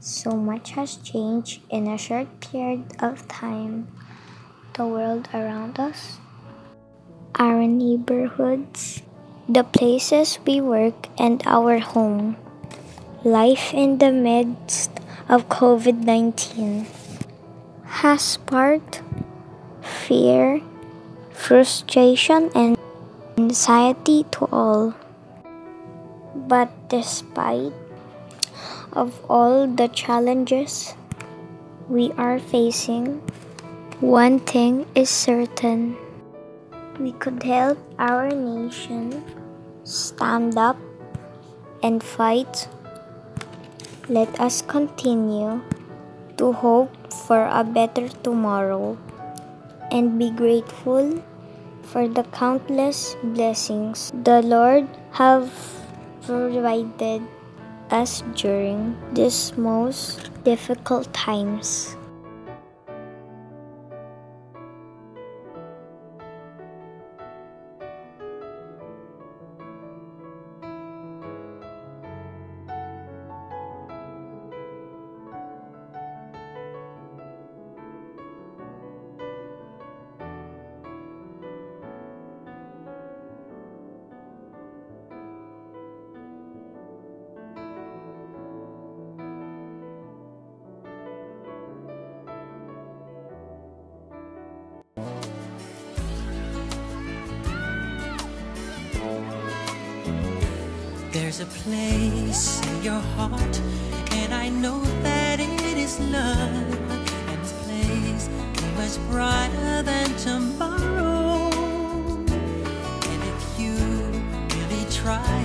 So much has changed in a short period of time. The world around us, our neighborhoods, the places we work, and our home. Life in the midst of COVID 19 has sparked fear, frustration, and anxiety to all. But despite of all the challenges we are facing, one thing is certain. We could help our nation stand up and fight. Let us continue to hope for a better tomorrow and be grateful for the countless blessings the Lord have provided us during these most difficult times. There's a place in your heart, and I know that it is love. And this place is much brighter than tomorrow. And if you really try,